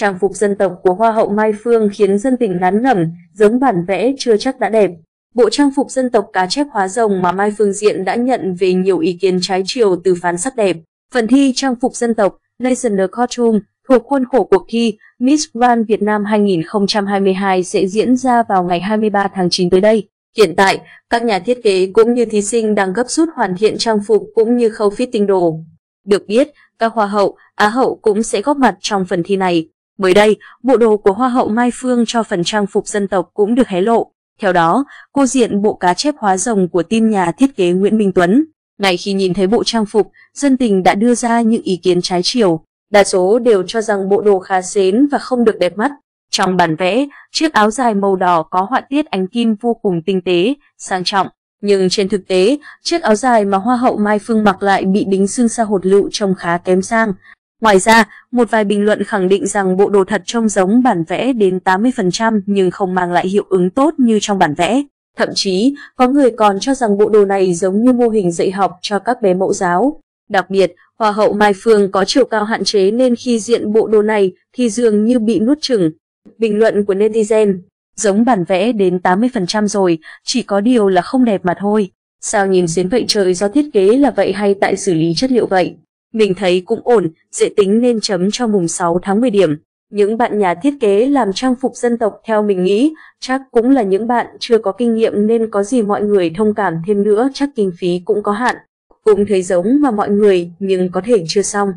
Trang phục dân tộc của Hoa hậu Mai Phương khiến dân tình ngán ngẩm, giống bản vẽ chưa chắc đã đẹp. Bộ trang phục dân tộc cá chép hóa rồng mà Mai Phương diện đã nhận về nhiều ý kiến trái chiều từ phán sắc đẹp. Phần thi trang phục dân tộc National Costume thuộc khuôn khổ cuộc thi Miss Grand Việt Nam 2022 sẽ diễn ra vào ngày 23 tháng 9 tới đây. Hiện tại, các nhà thiết kế cũng như thí sinh đang gấp rút hoàn thiện trang phục cũng như khâu fitting đồ. Được biết, các hoa hậu, á hậu cũng sẽ góp mặt trong phần thi này. Mới đây, bộ đồ của Hoa hậu Mai Phương cho phần trang phục dân tộc cũng được hé lộ. Theo đó, cô diện bộ cá chép hóa rồng của team nhà thiết kế Nguyễn Minh Tuấn. Ngay khi nhìn thấy bộ trang phục, dân tình đã đưa ra những ý kiến trái chiều. Đa số đều cho rằng bộ đồ khá xến và không được đẹp mắt. Trong bản vẽ, chiếc áo dài màu đỏ có họa tiết ánh kim vô cùng tinh tế, sang trọng. Nhưng trên thực tế, chiếc áo dài mà Hoa hậu Mai Phương mặc lại bị đính xương xa hột lựu trông khá kém sang. Ngoài ra, một vài bình luận khẳng định rằng bộ đồ thật trông giống bản vẽ đến 80% nhưng không mang lại hiệu ứng tốt như trong bản vẽ. Thậm chí, có người còn cho rằng bộ đồ này giống như mô hình dạy học cho các bé mẫu giáo. Đặc biệt, Hoa hậu Mai Phương có chiều cao hạn chế nên khi diện bộ đồ này thì dường như bị nuốt chửng. Bình luận của netizen, giống bản vẽ đến 80% rồi, chỉ có điều là không đẹp mà thôi. Sao nhìn xuyến vậy trời do thiết kế là vậy hay tại xử lý chất liệu vậy? Mình thấy cũng ổn, dễ tính nên chấm cho mùng 6 tháng 10 điểm. Những bạn nhà thiết kế làm trang phục dân tộc theo mình nghĩ, chắc cũng là những bạn chưa có kinh nghiệm nên có gì mọi người thông cảm thêm nữa chắc kinh phí cũng có hạn. Cũng thấy giống mà mọi người nhưng có thể chưa xong.